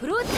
プロタ